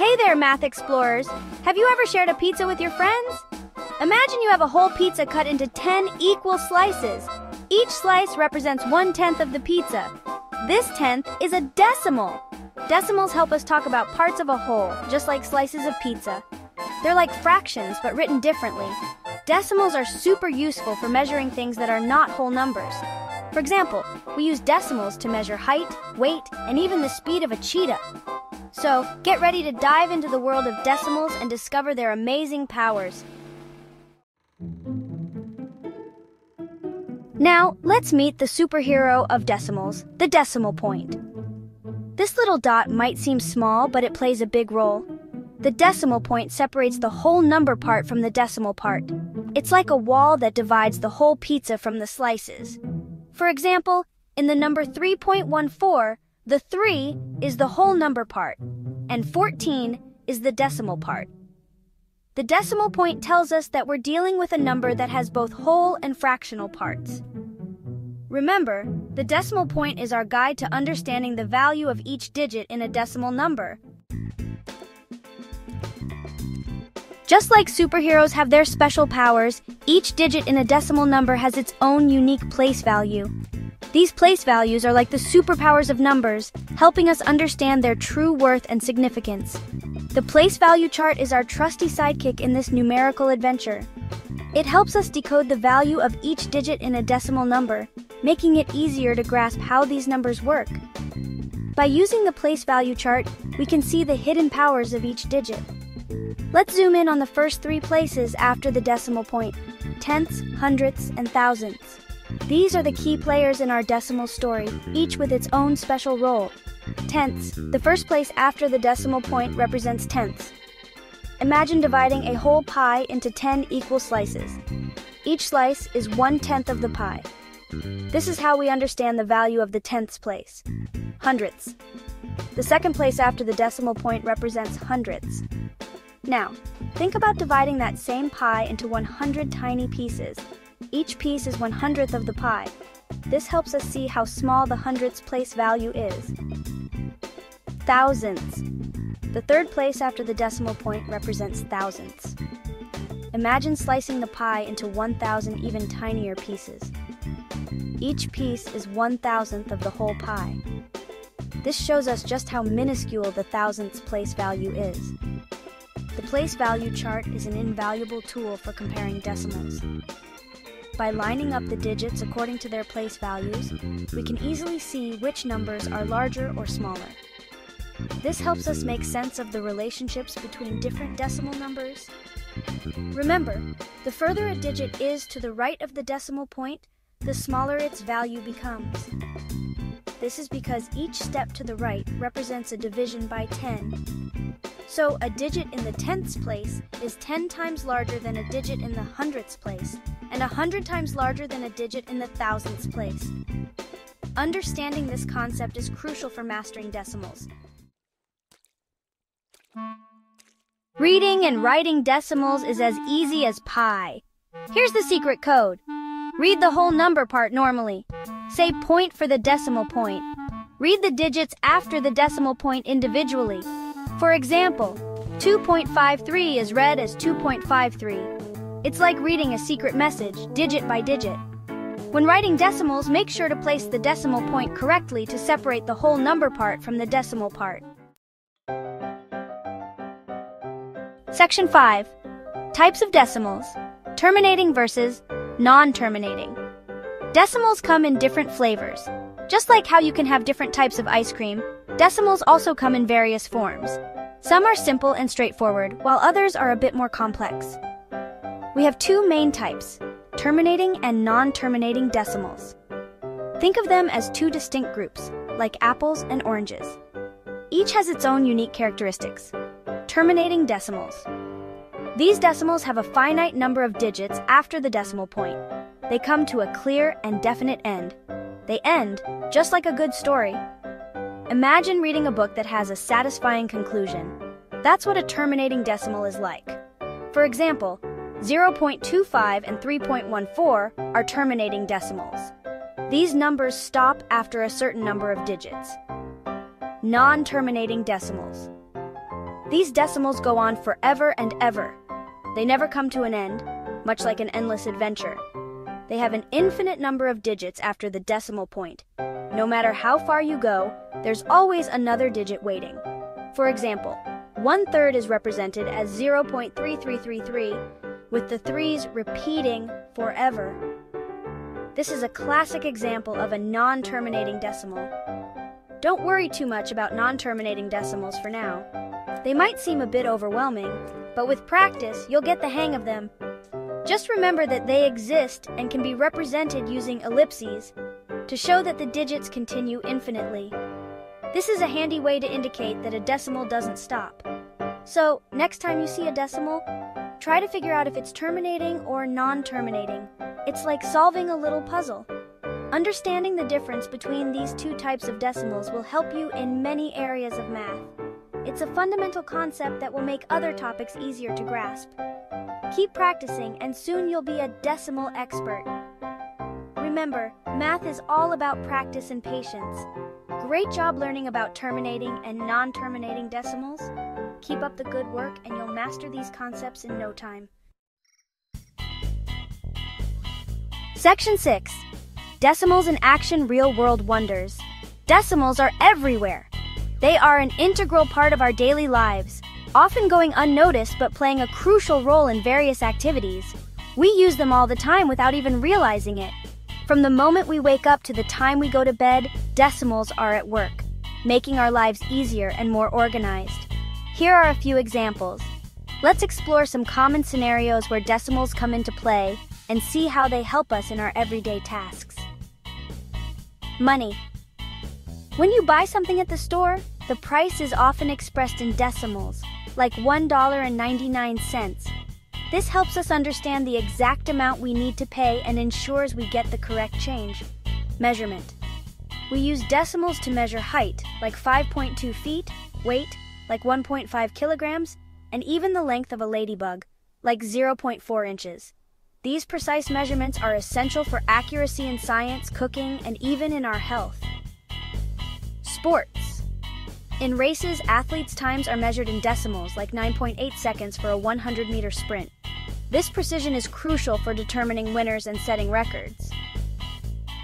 Hey there, math explorers! Have you ever shared a pizza with your friends? Imagine you have a whole pizza cut into 10 equal slices. Each slice represents one tenth of the pizza. This tenth is a decimal. Decimals help us talk about parts of a whole, just like slices of pizza. They're like fractions, but written differently. Decimals are super useful for measuring things that are not whole numbers. For example, we use decimals to measure height, weight, and even the speed of a cheetah. So, get ready to dive into the world of decimals and discover their amazing powers. Now, let's meet the superhero of decimals, the decimal point. This little dot might seem small, but it plays a big role. The decimal point separates the whole number part from the decimal part. It's like a wall that divides the whole pizza from the slices. For example, in the number 3.14, the 3 is the whole number part, and 14 is the decimal part. The decimal point tells us that we're dealing with a number that has both whole and fractional parts. Remember, the decimal point is our guide to understanding the value of each digit in a decimal number. Just like superheroes have their special powers, each digit in a decimal number has its own unique place value. These place values are like the superpowers of numbers, helping us understand their true worth and significance. The place value chart is our trusty sidekick in this numerical adventure. It helps us decode the value of each digit in a decimal number, making it easier to grasp how these numbers work. By using the place value chart, we can see the hidden powers of each digit. Let's zoom in on the first three places after the decimal point tenths, hundredths, and thousandths. These are the key players in our decimal story, each with its own special role. Tenths. The first place after the decimal point represents tenths. Imagine dividing a whole pie into 10 equal slices. Each slice is one tenth of the pie. This is how we understand the value of the tenths place. Hundredths. The second place after the decimal point represents hundredths. Now, think about dividing that same pie into 100 tiny pieces. Each piece is one hundredth of the pie. This helps us see how small the hundredths place value is. Thousandths. The third place after the decimal point represents thousandths. Imagine slicing the pie into 1,000 even tinier pieces. Each piece is one thousandth of the whole pie. This shows us just how minuscule the thousandths place value is. The place value chart is an invaluable tool for comparing decimals. By lining up the digits according to their place values, we can easily see which numbers are larger or smaller. This helps us make sense of the relationships between different decimal numbers. Remember, the further a digit is to the right of the decimal point, the smaller its value becomes. This is because each step to the right represents a division by 10. So a digit in the tenths place is 10 times larger than a digit in the hundredths place, and 100 times larger than a digit in the thousandths place. Understanding this concept is crucial for mastering decimals. Reading and writing decimals is as easy as pie. Here's the secret code. Read the whole number part normally. Say point for the decimal point. Read the digits after the decimal point individually. For example, 2.53 is read as 2.53. It's like reading a secret message, digit by digit. When writing decimals, make sure to place the decimal point correctly to separate the whole number part from the decimal part. Section 5 Types of decimals Terminating versus non terminating. Decimals come in different flavors. Just like how you can have different types of ice cream, decimals also come in various forms. Some are simple and straightforward, while others are a bit more complex. We have two main types terminating and non terminating decimals. Think of them as two distinct groups, like apples and oranges. Each has its own unique characteristics. Terminating decimals. These decimals have a finite number of digits after the decimal point. They come to a clear and definite end. They end just like a good story. Imagine reading a book that has a satisfying conclusion. That's what a terminating decimal is like. For example, 0.25 and 3.14 are terminating decimals. These numbers stop after a certain number of digits. Non terminating decimals. These decimals go on forever and ever. They never come to an end, much like an endless adventure. They have an infinite number of digits after the decimal point. No matter how far you go, there's always another digit waiting. For example, one third is represented as 0.3333, with the threes repeating forever. This is a classic example of a non terminating decimal. Don't worry too much about non terminating decimals for now. They might seem a bit overwhelming, but with practice, you'll get the hang of them. Just remember that they exist and can be represented using ellipses to show that the digits continue infinitely. This is a handy way to indicate that a decimal doesn't stop. So, next time you see a decimal, try to figure out if it's terminating or non terminating. It's like solving a little puzzle. Understanding the difference between these two types of decimals will help you in many areas of math. It's a fundamental concept that will make other topics easier to grasp. Keep practicing, and soon you'll be a decimal expert. Remember, math is all about practice and patience. Great job learning about terminating and non terminating decimals. Keep up the good work, and you'll master these concepts in no time. Section 6 Decimals in Action Real World Wonders. Decimals are everywhere. They are an integral part of our daily lives often going unnoticed but playing a crucial role in various activities. We use them all the time without even realizing it. From the moment we wake up to the time we go to bed, decimals are at work, making our lives easier and more organized. Here are a few examples. Let's explore some common scenarios where decimals come into play and see how they help us in our everyday tasks. Money. When you buy something at the store, the price is often expressed in decimals, like $1.99. This helps us understand the exact amount we need to pay and ensures we get the correct change. Measurement. We use decimals to measure height, like 5.2 feet, weight, like 1.5 kilograms, and even the length of a ladybug, like 0.4 inches. These precise measurements are essential for accuracy in science, cooking, and even in our health. Sports. In races, athletes' times are measured in decimals, like 9.8 seconds for a 100 meter sprint. This precision is crucial for determining winners and setting records.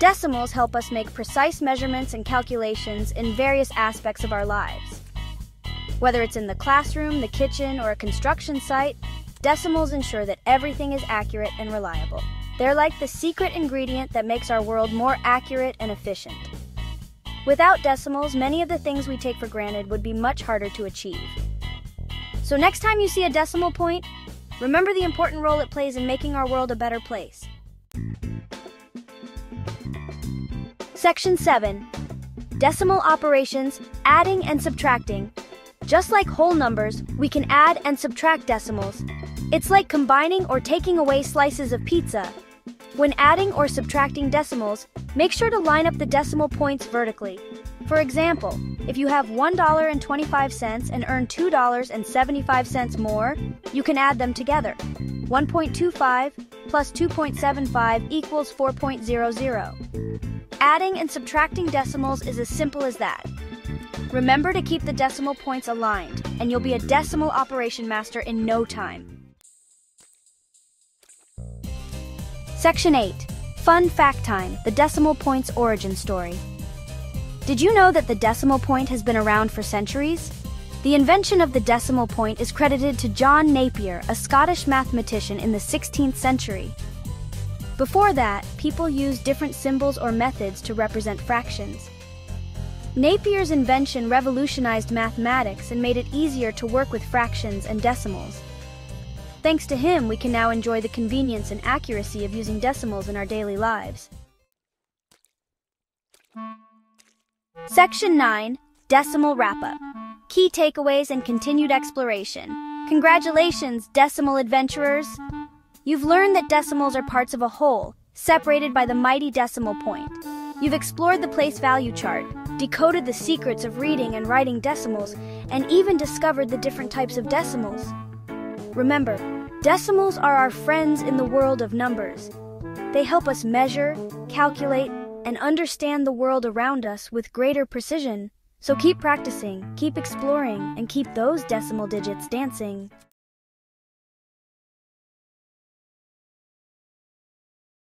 Decimals help us make precise measurements and calculations in various aspects of our lives. Whether it's in the classroom, the kitchen, or a construction site, decimals ensure that everything is accurate and reliable. They're like the secret ingredient that makes our world more accurate and efficient. Without decimals, many of the things we take for granted would be much harder to achieve. So next time you see a decimal point, remember the important role it plays in making our world a better place. Section 7. Decimal operations, adding and subtracting. Just like whole numbers, we can add and subtract decimals. It's like combining or taking away slices of pizza. When adding or subtracting decimals, make sure to line up the decimal points vertically. For example, if you have $1.25 and earn $2.75 more, you can add them together. 1.25 plus 2.75 equals 4.00. Adding and subtracting decimals is as simple as that. Remember to keep the decimal points aligned, and you'll be a decimal operation master in no time. Section 8 Fun Fact Time The Decimal Point's Origin Story. Did you know that the decimal point has been around for centuries? The invention of the decimal point is credited to John Napier, a Scottish mathematician in the 16th century. Before that, people used different symbols or methods to represent fractions. Napier's invention revolutionized mathematics and made it easier to work with fractions and decimals. Thanks to him, we can now enjoy the convenience and accuracy of using decimals in our daily lives. Section 9 Decimal Wrap Up Key Takeaways and Continued Exploration. Congratulations, decimal adventurers! You've learned that decimals are parts of a whole, separated by the mighty decimal point. You've explored the place value chart, decoded the secrets of reading and writing decimals, and even discovered the different types of decimals. Remember, Decimals are our friends in the world of numbers. They help us measure, calculate, and understand the world around us with greater precision. So keep practicing, keep exploring, and keep those decimal digits dancing.